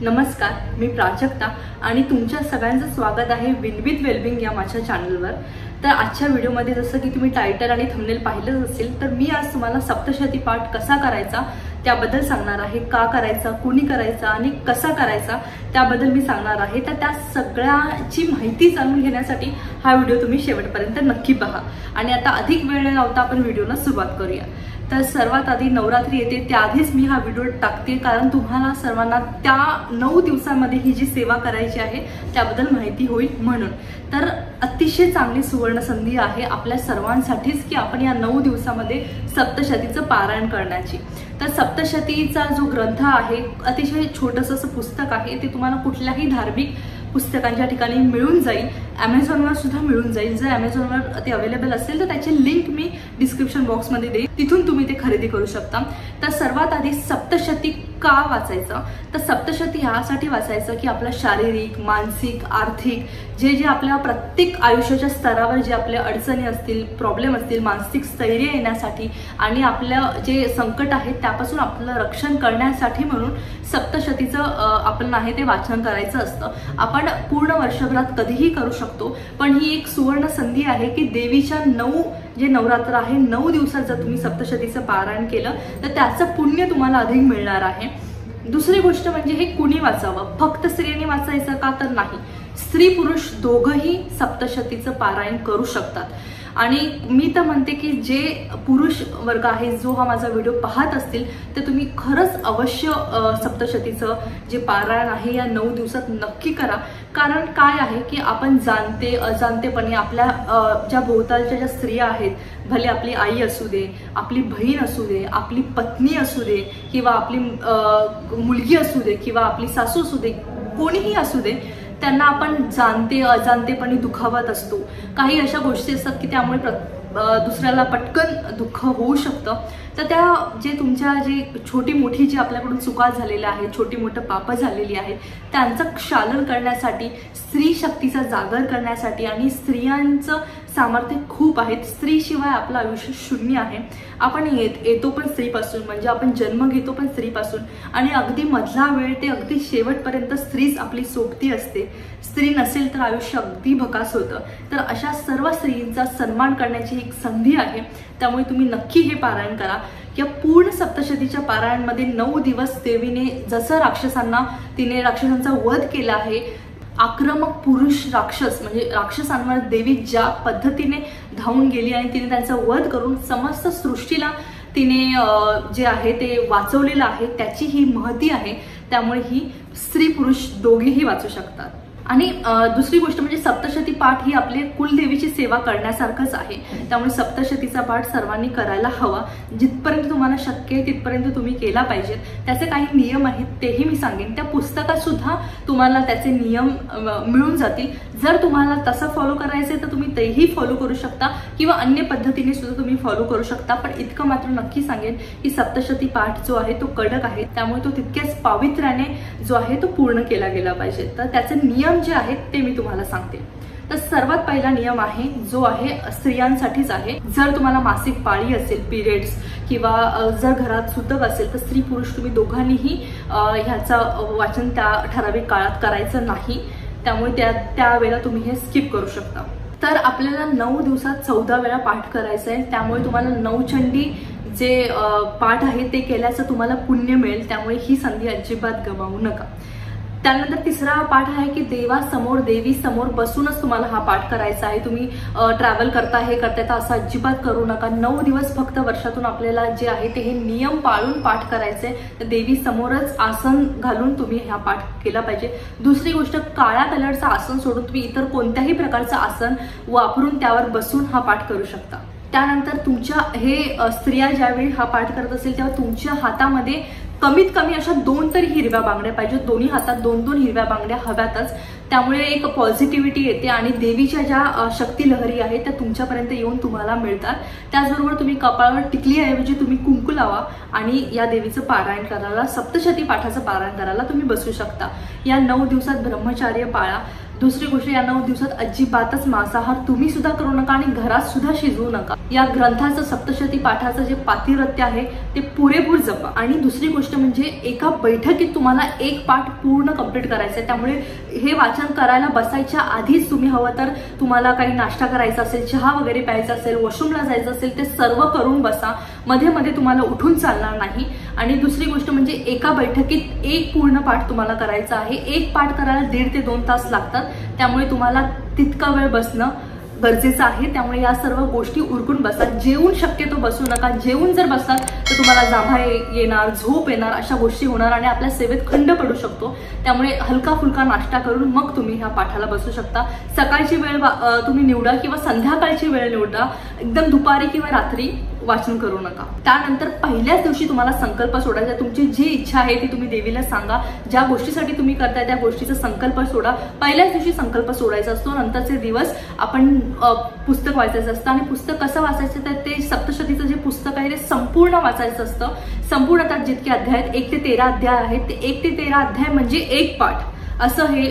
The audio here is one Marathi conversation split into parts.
नमस्कार मी प्राजक्ता आणि तुमच्या सगळ्यांचं स्वागत आहे विनविथ वेलबिंग या माझ्या चॅनलवर. तर आजच्या व्हिडिओमध्ये जसं की तुम्ही टायटल आणि थंबनेल पाहिलंच असेल तर मी आज तुम्हाला सप्तशती पाठ कसा करायचा त्याबद्दल सांगणार आहे का करायचा कुणी करायचा आणि कसा करायचा त्याबद्दल मी सांगणार आहे. तर त्या सगळ्याची माहिती जाणून घेण्यासाठी हा व्हिडिओ तुम्ही शेवटपर्यंत नक्की पहा. आणि आता अधिक वेळ लावता आपण व्हिडिओला सुरुवात करूया. तर सर्वात आधी नवरात्री येते त्याआधीच मी हा व्हिडिओ टाकते कारण तुम्हाला सर्वांना त्या नऊ दिवसांमध्ये ही जी सेवा करायची आहे त्याबद्दल माहिती होईल म्हणून. तर अतिशय चांगली सुवर्ण संधी आहे आपल्या सर्वांसाठीच की आपण या नऊ दिवसामध्ये सप्तशतीचं पारायण करण्याची. तर सप्तशतीचा जो ग्रंथ आहे अतिशय छोटंसं असं पुस्तक आहे ते तुम्हाला कुठल्याही धार्मिक पुस्तकांच्या ठिकाणी मिळून जाईल. ॲमेझॉनवर सुद्धा मिळून जाईल. जर ॲमेझॉनवर ते अवेलेबल असेल तर त्याची लिंक मी डिस्क्रिप्शन बॉक्समध्ये देईल तिथून तुम्ही ते खरेदी करू शकता. तर सर्वात आधी सप्तशती का वाचायचं? तर सप्तशती ह्यासाठी वाचायचं की आपलं शारीरिक मानसिक आर्थिक जे जे आपल्या प्रत्येक आयुष्याच्या स्तरावर जे आपल्या अडचणी असतील प्रॉब्लेम असतील मानसिक स्थैर्य येण्यासाठी आणि आपलं जे संकट आहे त्यापासून आपलं रक्षण करण्यासाठी म्हणून सप्तशतीचं आपण आहे ते वाचन करायचं असतं. आपण पूर्ण वर्षभरात कधीही करू शकतो पण ही एक सुवर्ण संधी आहे की देवीच्या नऊ जे नवरात्र आहे नऊ दिवसात जर तुम्ही सप्तशतीचं पारायण केलं तर त्याचं पुण्य तुम्हाला अधिक मिळणार आहे. दुसरी गोष्ट म्हणजे हे कुणी वाचावं? फक्त स्त्रियांनी वाचायचं का? तर नाही. स्त्री पुरुष दोघंही सप्तशतीचं पारायण करू शकतात. आणि मी तर म्हणते की जे पुरुष वर्ग आहे जो हा माझा व्हिडिओ पाहत असतील तर तुम्ही खरंच अवश्य सप्तशतीचं जे पारायण आहे या नऊ दिवसात नक्की करा. कारण काय आहे की आपण जाणते अजाणतेपणे आपल्या ज्या भोवतालच्या ज्या स्त्रिया आहेत भले आपली आई असू दे आपली बहीण असू दे आपली पत्नी असू दे किंवा आपली मुलगी असू दे किंवा आपली सासू असू दे कोणीही असू दे त्यांना आपण जाणते अजाणतेपणे दुखावत असतो. काही अशा गोष्टी असतात की त्यामुळे दुसऱ्याला पटकन दुःख होऊ शकतं. तर त्या जे तुमच्या जे छोटी मोठी जी आपल्याकडून चुका झालेल्या आहेत छोटी मोठं पापं झालेली आहेत त्यांचं क्षालन करण्यासाठी स्त्री शक्तीचा जागर करण्यासाठी आणि स्त्रियांचं सामर्थ्य खूप आहेत स्त्रीशिवाय आपलं आयुष्य शून्य आहे. आपण येत येतो पण स्त्रीपासून म्हणजे आपण जन्म घेतो पण स्त्रीपासून. आणि अगदी मधला वेळ ते अगदी शेवटपर्यंत स्त्रीच आपली सोबती असते. स्त्री नसेल तर आयुष्य अगदी भकास होतं. तर अशा सर्व स्त्रींचा सन्मान करण्याची एक संधी आहे. त्यामुळे तुम्ही नक्की हे पारायण करा. या पूर्ण सप्तशतीच्या पारायणमध्ये नऊ दिवस देवीने जसं राक्षसांना तिने राक्षसांचा वध केला आहे आक्रमक पुरुष राक्षस म्हणजे राक्षसांवर देवी ज्या पद्धतीने धावून गेली आणि तिने त्यांचा वध करून समस्त सृष्टीला तिने जे आहे ते वाचवलेलं आहे त्याची ही महती आहे. त्यामुळे ही स्त्री पुरुष दोघेही वाचू शकतात. आणि दुसरी गोष्ट म्हणजे सप्तशती पाठ ही आपली कुलदेवीची सेवा करण्यासारखंच आहे. त्यामुळे सप्तशतीचा पाठ सर्वांनी करायला हवा. जिथपर्यंत तुम्हाला शक्य आहे तिथपर्यंत तुम्ही केला पाहिजेत त्याचे काही नियम आहेत तेही मी सांगेन. त्या पुस्तकात सुद्धा तुम्हाला त्याचे नियम मिळून जातील. जर तुम्हाला तसं फॉलो करायचं तर तुम्ही तेही फॉलो करू शकता. किंवा अन्य पद्धतीने सुद्धा तुम्ही फॉलो करू शकता. पण इतकं मात्र नक्की सांगेन की सप्तशती पाठ जो आहे तो कडक आहे. त्यामुळे तो तितक्याच पावित्र्याने जो आहे तो पूर्ण केला गेला पाहिजे. तर त्याचे नियम जे आहेत ते मी तुम्हाला सांगते. तर सर्वात पहिला नियम आहे जो आहे स्त्रियांसाठीच आहे. जर तुम्हाला मासिक पाळी असेल पिरियड्स किंवा जर घरात सुतक असेल तर स्त्री पुरुष तुम्ही दोघांनीही ह्याचं वाचन त्या ठराविक काळात करायचं नाही. त्यामुळे त्या त्यावेळेला तुम्ही हे स्किप करू शकता. तर आपल्याला नऊ दिवसात चौदा वेळा पाठ करायचं आहे. त्यामुळे तुम्हाला नऊचंडी जे पाठ आहे ते केल्याचं तुम्हाला पुण्य मिळेल. त्यामुळे ही संधी अजिबात गमावू नका. त्यानंतर तिसरा पाठ आहे की देवासमोर देवी समोर बसूनच तुम्हाला हा पाठ करायचा आहे. तुम्ही ट्रॅव्हल करता हे करता तर असं अजिबात करू नका. नऊ दिवस फक्त वर्षातून आपल्याला जे आहे ते हे नियम पाळून पाठ करायचे. तर देवी समोरच आसन घालून तुम्ही हा पाठ केला पाहिजे. दुसरी गोष्ट काळ्या कलरचं आसन सोडून तुम्ही इतर कोणत्याही प्रकारचं आसन वापरून त्यावर बसून हा पाठ करू शकता. त्यानंतर तुमच्या हे स्त्रिया ज्यावेळी हा पाठ करत असेल तेव्हा तुमच्या हातामध्ये कमीत कमी अशा दोन तरी हिरव्या बांगड्या पाहिजेत. दोन्ही हातात दोन दोन हिरव्या बांगड्या हव्यातच. त्यामुळे एक पॉझिटिव्हिटी येते आणि देवीच्या ज्या शक्ती लहरी आहेत त्या तुमच्यापर्यंत येऊन तुम्हाला मिळतात. त्याचबरोबर तुम्ही कपाळावर टिकलीऐवजी तुम्ही कुंकू लावा आणि या देवीचं पारायण करायला सप्तशती पाठाचं पारायण करायला तुम्ही बसू शकता. या नऊ दिवसात ब्रह्मचार्य पाळा. दुसरी गोष्ट या नऊ दिवसात अजिबातच मांसाहार तुम्ही सुद्धा करू नका आणि घरात सुद्धा शिजवू नका. या ग्रंथाचं सप्तशती पाठाचं जे पातिरत्य आहे ते पुरेपूर जपा. आणि दुसरी गोष्ट म्हणजे एका बैठकीत तुम्हाला एक पाठ पूर्ण कंप्लीट करायचं आहे त्यामुळे हे वाचन करायला बसायच्या आधीच तुम्ही हवं तर तुम्हाला काही नाश्ता करायचा असेल चहा वगैरे प्यायचा असेल वॉशरूमला जायचं असेल ते सर्व करून बसा. मध्ये मध्ये तुम्हाला उठून चालणार नाही. आणि दुसरी गोष्ट म्हणजे एका बैठकीत एक पूर्ण पाठ तुम्हाला करायचा आहे. एक पाठ करायला दीड ते दोन तास लागतात. त्यामुळे तुम्हाला तितका वेळ बसणं गरजेचं आहे. त्यामुळे या सर्व गोष्टी उरकून बसा. जेवून शक्यतो बसू नका. जेवून जर बसलात तर तुम्हाला जांभा येणार झोप येणार अशा गोष्टी होणार आणि आपल्या सेवेत खंड पडू शकतो. त्यामुळे हलका फुलका नाश्ता करून मग तुम्ही ह्या पाठाला बसू शकता. सकाळची वेळ तुम्ही निवडा किंवा संध्याकाळची वेळ निवडा. एकदम दुपारी किंवा रात्री. वाचन करू नका. त्यानंतर पहिल्याच दिवशी तुम्हाला संकल्प सोडायचा तुमची जी इच्छा आहे ती तुम्ही देवीला सांगा. ज्या गोष्टीसाठी तुम्ही करताय त्या गोष्टीचा संकल्प सोडा. पहिल्याच दिवशी संकल्प सोडायचा असतो. नंतरचे दिवस आपण पुस्तक वाचायचं असतं. आणि पुस्तक कसं वाचायचं तर ते सप्तशतीचं जे पुस्तक आहे ते संपूर्ण वाचायचं असतं. संपूर्ण त्यात जितके अध्याय आहेत एक ते तेरा अध्याय आहेत. ते एक ते तेरा अध्याय म्हणजे एक पाठ. असं हे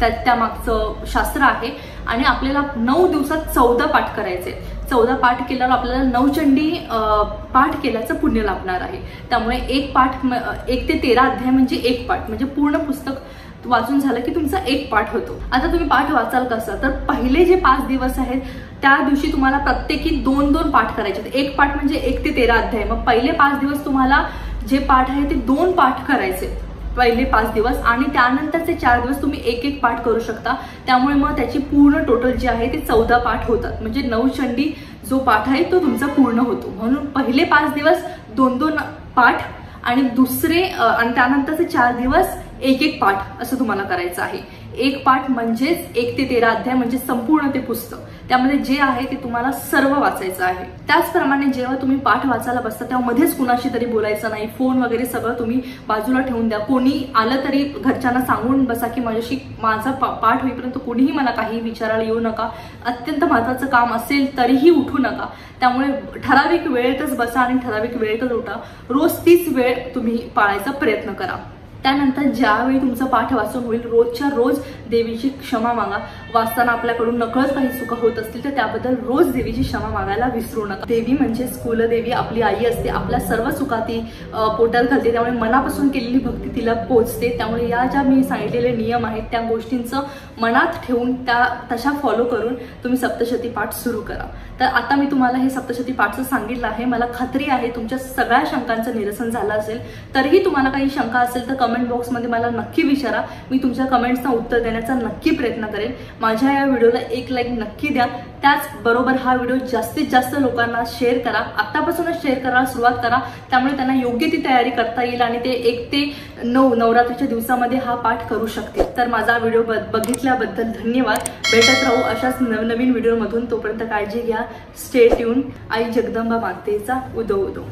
त्या मागचं शास्त्र आहे. आणि आपल्याला नऊ दिवसात चौदा पाठ करायचे चौदा पाठ केल्यावर आपल्याला नवचंडी पाठ केल्याचं पुण्य लाभणार आहे. त्यामुळे एक पाठ एक ते तेरा अध्याय म्हणजे एक पाठ. म्हणजे पूर्ण पुस्तक वाचून झालं की तुमचा एक पाठ होतो. आता तुम्ही पाठ वाचाल कसं? तर पहिले जे पाच दिवस आहेत त्या दिवशी तुम्हाला प्रत्येकी दोन दोन पाठ करायचे एक पाठ म्हणजे एक ते तेरा अध्याय. मग पहिले पाच दिवस तुम्हाला जे पाठ आहे ते दोन पाठ करायचे पहिले पाच दिवस आणि त्यानंतरचे चार दिवस तुम्ही एक एक पाठ करू शकता. त्यामुळे मग त्याची पूर्ण टोटल जी आहे ते चौदा पाठ होतात. म्हणजे नवचंडी जो पाठ आहे तो तुमचा पूर्ण होतो. म्हणून पहिले पाच दिवस दोन दोन पाठ आणि दुसरे आणि त्यानंतरचे चार दिवस एक एक पाठ असं तुम्हाला करायचं आहे. एक पाठ म्हणजेच एक ते तेरा अध्याय म्हणजे संपूर्ण ते पुस्तक. त्यामध्ये जे आहे ते तुम्हाला सर्व वाचायचं आहे. त्याचप्रमाणे जेव्हा तुम्ही पाठ वाचायला बसता तेव्हा मध्येच कुणाशी तरी बोलायचं नाही. फोन वगैरे सगळं तुम्ही बाजूला ठेवून द्या. कोणी आलं तरी घरच्यांना सांगून बसा की माझ्याशी माझा पाठ होईपर्यंत कोणीही मला काही विचारायला येऊ नका. अत्यंत महत्वाचं काम असेल तरीही उठू नका. त्यामुळे ठराविक वेळेतच बसा आणि ठराविक वेळेतच उठा. रोज तीच वेळ तुम्ही पाळायचा प्रयत्न करा. त्यानंतर ज्यावेळी तुमचं पाठ वाचून होईल रोजच्या रोज देवीची क्षमा मागा. वाचताना आपल्याकडून नकळत काही चुका होत असतील तर त्याबद्दल रोज देवीची क्षमा मागायला विसरू नका. देवी म्हणजे कुलदेवी आपली आई असते आपल्या सर्व चुका ती पोटात घालते त्यामुळे मनापासून केलेली भक्ती तिला पोचते. त्यामुळे या ज्या मी सांगितलेले नियम आहेत त्या गोष्टींचं मनात ठेवून त्या तशा फॉलो करून तुम्ही सप्तशती पाठ सुरू करा. तर आता मी तुम्हाला हे सप्तशती पाठचं सांगितलं आहे. मला खात्री आहे तुमच्या सगळ्या शंकांचं निरसन झालं असेल तरीही तुम्हाला काही शंका असेल तर कमेंट बॉक्समध्ये मला नक्की विचारा. मी तुमच्या कमेंट्सना उत्तर देण्याचा नक्की प्रयत्न करेल माझ्या या व्हिडिओला एक लाईक नक्की द्या. त्याचबरोबर हा व्हिडिओ जास्तीत जास्त लोकांना शेअर करा. आत्तापासूनच शेअर करायला सुरुवात करा. त्यामुळे त्यांना योग्य ती तयारी करता येईल आणि ते एक ते नऊ नवरात्रीच्या दिवसामध्ये हा पाठ करू शकतील. तर माझा व्हिडिओ बघितल्याबद्दल धन्यवाद. भेटत राहू अशाच नवनवीन व्हिडिओमधून. तोपर्यंत काळजी घ्या. स्टे ट्यून आई जगदंबा मातेचा उदो उदो.